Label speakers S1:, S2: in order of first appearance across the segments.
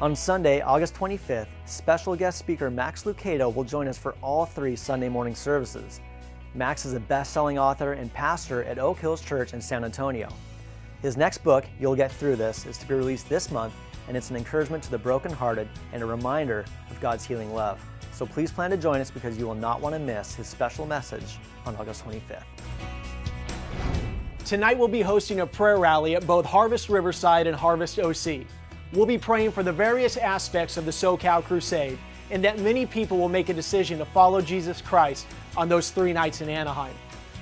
S1: On Sunday, August 25th, special guest speaker Max Lucado will join us for all three Sunday morning services. Max is a best selling author and pastor at Oak Hills Church in San Antonio. His next book, You'll Get Through This, is to be released this month, and it's an encouragement to the brokenhearted and a reminder of God's healing love. So please plan to join us because you will not want to miss his special message on August 25th.
S2: Tonight we'll be hosting a prayer rally at both Harvest Riverside and Harvest OC. We'll be praying for the various aspects of the SoCal Crusade and that many people will make a decision to follow Jesus Christ on those three nights in Anaheim.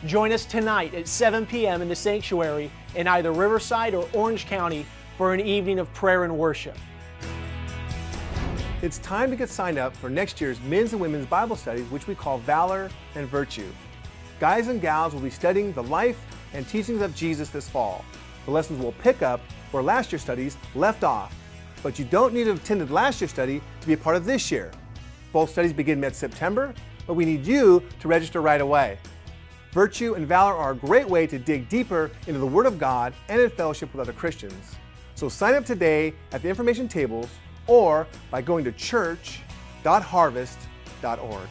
S2: Join us tonight at 7 p.m. in the sanctuary in either Riverside or Orange County for an evening of prayer and worship.
S3: It's time to get signed up for next year's men's and women's Bible studies, which we call Valor and Virtue. Guys and gals will be studying the life and teachings of Jesus this fall. The lessons will pick up where last year's studies left off, but you don't need to have attended last year's study to be a part of this year. Both studies begin mid-September, but we need you to register right away. Virtue and Valor are a great way to dig deeper into the Word of God and in fellowship with other Christians. So sign up today at the information tables or by going to church.harvest.org.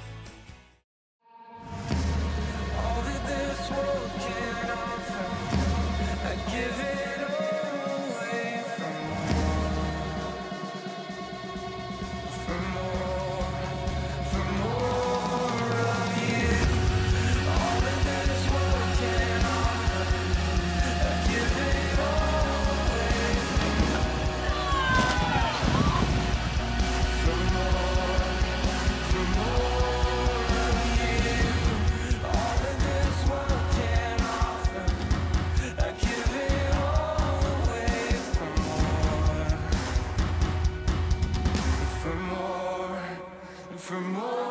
S4: for more.